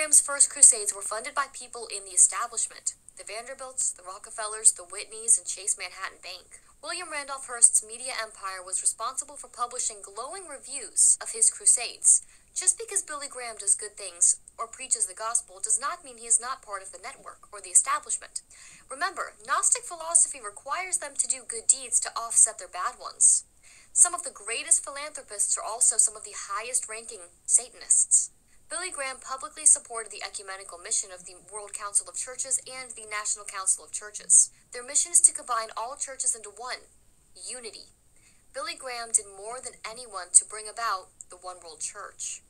Graham's first crusades were funded by people in the establishment the Vanderbilts, the Rockefellers, the Whitneys, and Chase Manhattan Bank. William Randolph Hearst's media empire was responsible for publishing glowing reviews of his crusades. Just because Billy Graham does good things or preaches the gospel does not mean he is not part of the network or the establishment. Remember, Gnostic philosophy requires them to do good deeds to offset their bad ones. Some of the greatest philanthropists are also some of the highest ranking Satanists. Billy Graham publicly supported the ecumenical mission of the World Council of Churches and the National Council of Churches. Their mission is to combine all churches into one unity. Billy Graham did more than anyone to bring about the one world church.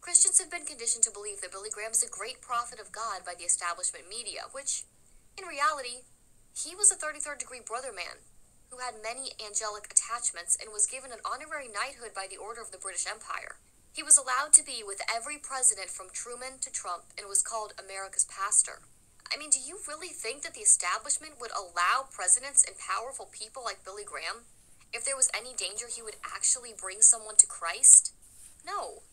Christians have been conditioned to believe that Billy Graham is a great prophet of God by the establishment media, which, in reality, he was a 33rd degree brother man who had many angelic attachments and was given an honorary knighthood by the Order of the British Empire. He was allowed to be with every president from Truman to Trump and was called America's pastor. I mean, do you really think that the establishment would allow presidents and powerful people like Billy Graham? If there was any danger, he would actually bring someone to Christ? No.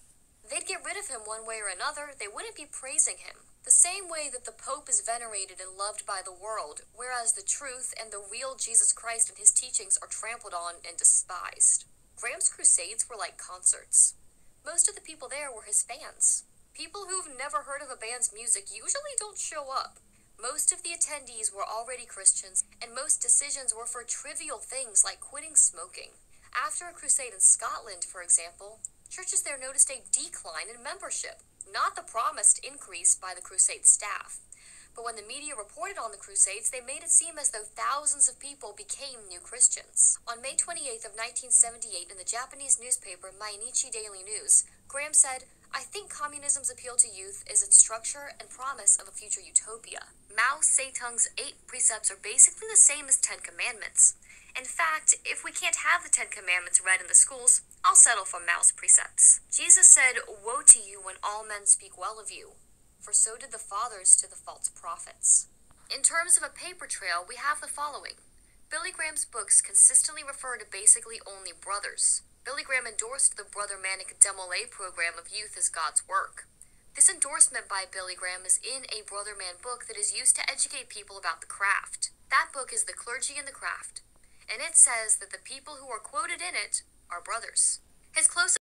They'd get rid of him one way or another. They wouldn't be praising him. The same way that the Pope is venerated and loved by the world, whereas the truth and the real Jesus Christ and his teachings are trampled on and despised. Graham's crusades were like concerts. Most of the people there were his fans. People who've never heard of a band's music usually don't show up. Most of the attendees were already Christians, and most decisions were for trivial things like quitting smoking. After a crusade in Scotland, for example, churches there noticed a decline in membership, not the promised increase by the crusade staff. But when the media reported on the Crusades, they made it seem as though thousands of people became new Christians. On May 28th of 1978, in the Japanese newspaper Mainichi Daily News, Graham said, I think communism's appeal to youth is its structure and promise of a future utopia. Mao Zedong's eight precepts are basically the same as Ten Commandments. In fact, if we can't have the Ten Commandments read in the schools, I'll settle for Mao's precepts. Jesus said, Woe to you when all men speak well of you for so did the fathers to the false prophets. In terms of a paper trail, we have the following Billy Graham's books consistently refer to basically only brothers. Billy Graham endorsed the Brother Manic Demolay program of Youth as God's Work. This endorsement by Billy Graham is in a Brother Man book that is used to educate people about the craft. That book is The Clergy and the Craft, and it says that the people who are quoted in it are brothers. His closest